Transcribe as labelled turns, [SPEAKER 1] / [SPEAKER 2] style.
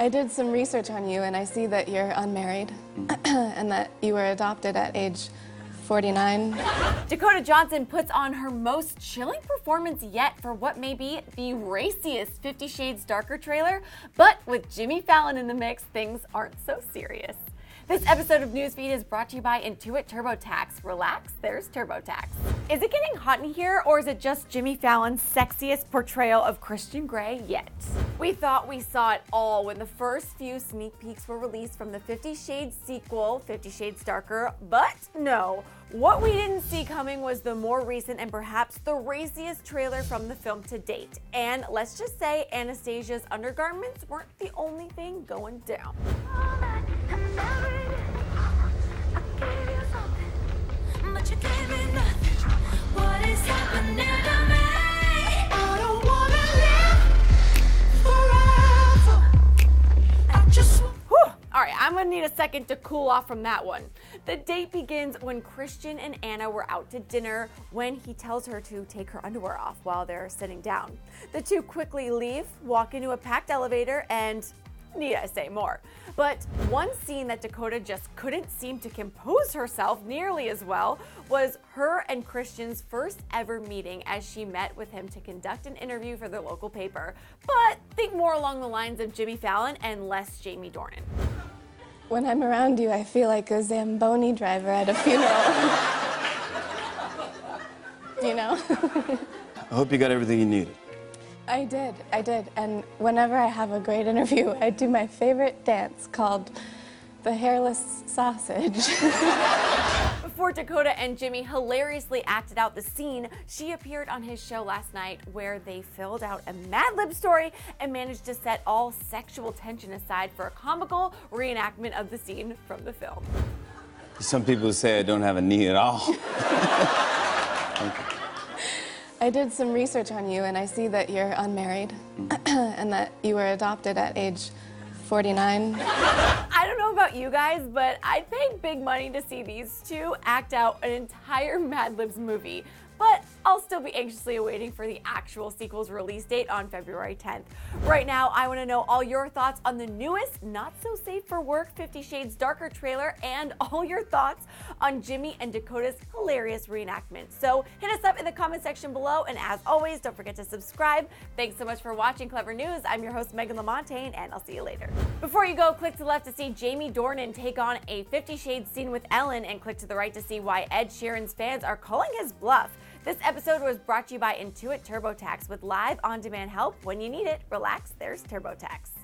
[SPEAKER 1] I did some research on you and I see that you're unmarried and that you were adopted at age 49.
[SPEAKER 2] Dakota Johnson puts on her most chilling performance yet for what may be the raciest Fifty Shades Darker trailer, but with Jimmy Fallon in the mix, things aren't so serious. This episode of Newsfeed is brought to you by Intuit TurboTax. Relax, there's TurboTax. Is it getting hot in here, or is it just Jimmy Fallon's sexiest portrayal of Christian Grey yet? We thought we saw it all when the first few sneak peeks were released from the Fifty Shades sequel, Fifty Shades Darker, but no. What we didn't see coming was the more recent and perhaps the raciest trailer from the film to date. And let's just say Anastasia's undergarments weren't the only thing going down. All right, I'm gonna need a second to cool off from that one. The date begins when Christian and Ana were out to dinner when he tells her to take her underwear off while they're sitting down. The two quickly leave, walk into a packed elevator, and need I say more? But one scene that Dakota just couldn't seem to compose herself nearly as well was her and Christian's first ever meeting as she met with him to conduct an interview for the local paper. But think more along the lines of Jimmy Fallon and less Jamie Dornan.
[SPEAKER 1] When I'm around you, I feel like a Zamboni driver at a funeral. you know?
[SPEAKER 3] I hope you got everything you needed.
[SPEAKER 1] I did, I did. And whenever I have a great interview, I do my favorite dance called the hairless sausage.
[SPEAKER 2] Before Dakota and Jimmy hilariously acted out the scene, she appeared on his show last night where they filled out a Mad Lib story and managed to set all sexual tension aside for a comical reenactment of the scene from the film.
[SPEAKER 3] Some people say I don't have a knee at all.
[SPEAKER 1] I did some research on you and I see that you're unmarried and that you were adopted at age 49.
[SPEAKER 2] I don't know about you guys, but I'd pay big money to see these two act out an entire Mad Libs movie. But I'll still be anxiously awaiting for the actual sequel's release date on February 10th. Right now, I want to know all your thoughts on the newest, not so safe for work Fifty Shades Darker trailer and all your thoughts on Jimmy and Dakota's hilarious reenactment. So hit us up in the comment section below, and as always, don't forget to subscribe. Thanks so much for watching Clevver News. I'm your host, Megan LaMontagne, and I'll see you later. Before you go, click to the left to see Jamie Dornan take on a Fifty Shades scene with Ellen, and click to the right to see why Ed Sheeran's fans are calling his bluff. This episode was brought to you by Intuit TurboTax with live on demand help when you need it. Relax, there's TurboTax.